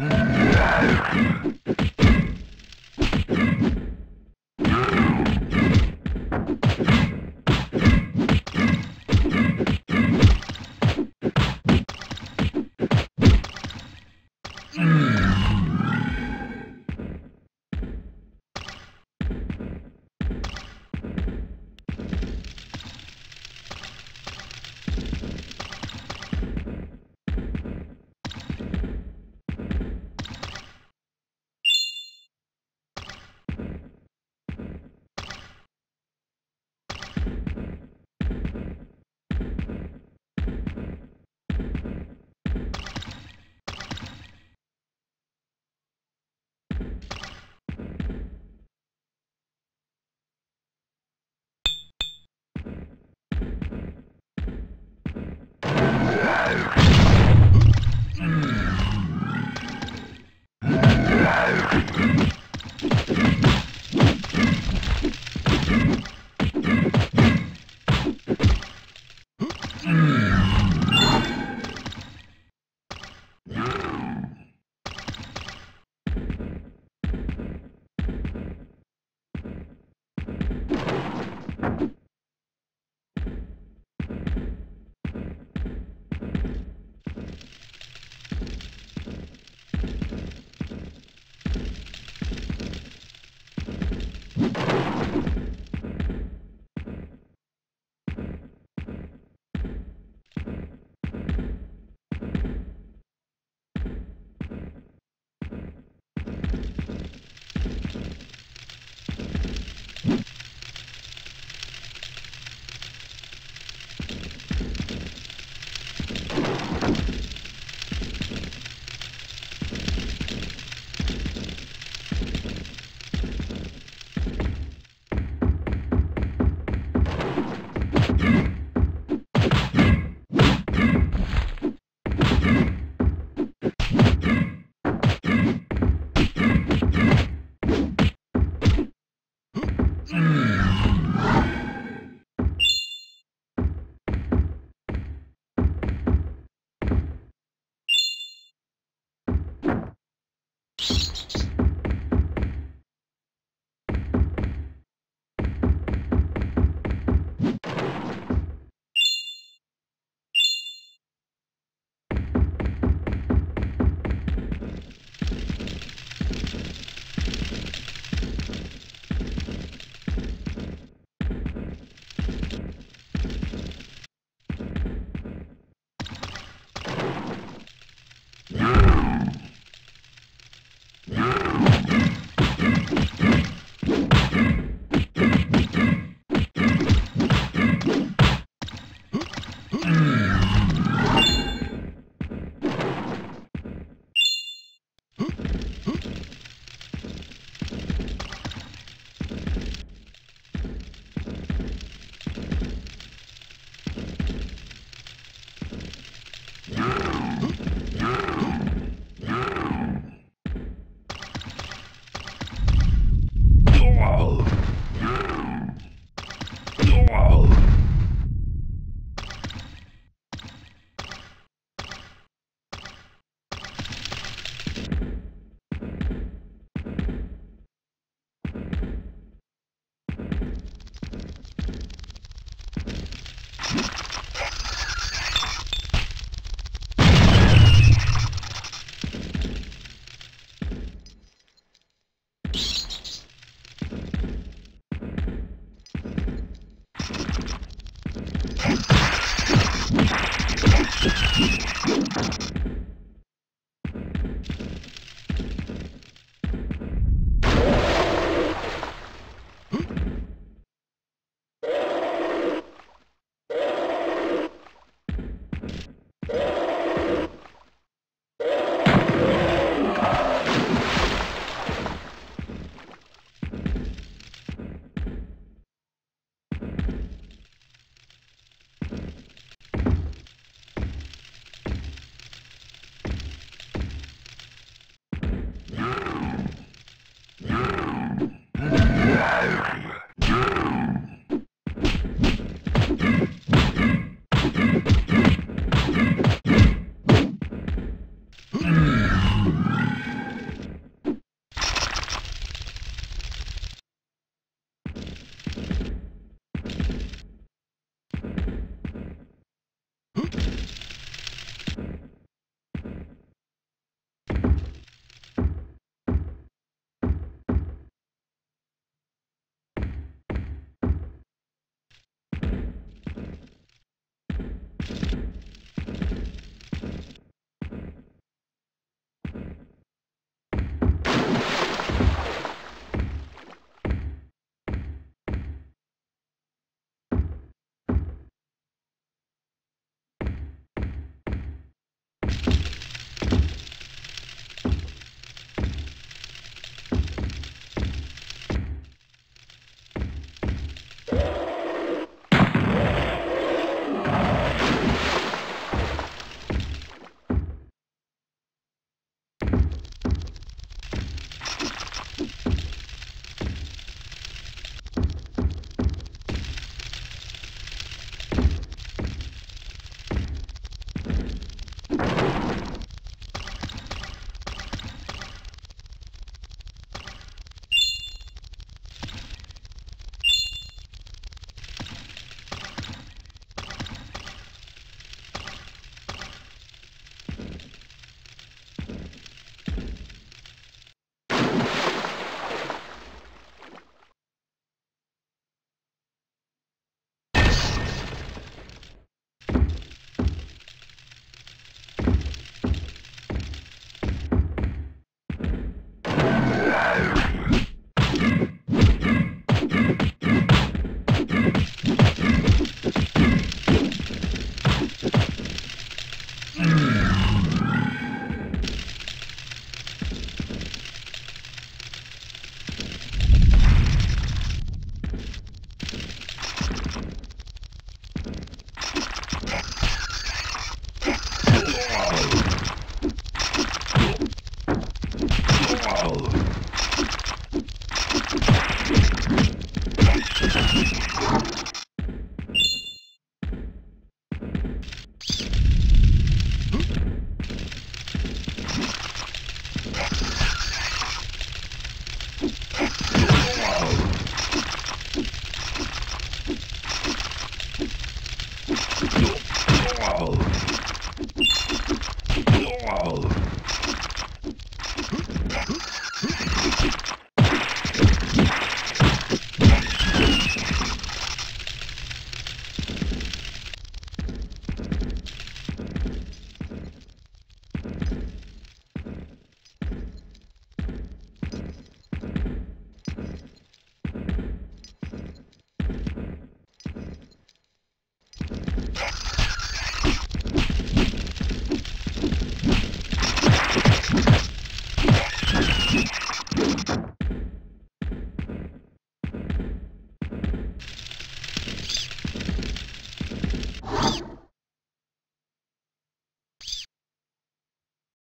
Yeah.